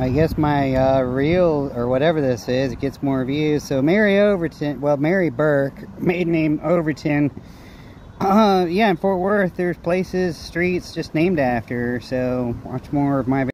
I guess my uh, reel or whatever this is, it gets more views. So Mary Overton, well, Mary Burke, maiden name Overton. Uh, yeah, in Fort Worth, there's places, streets just named after. So watch more of my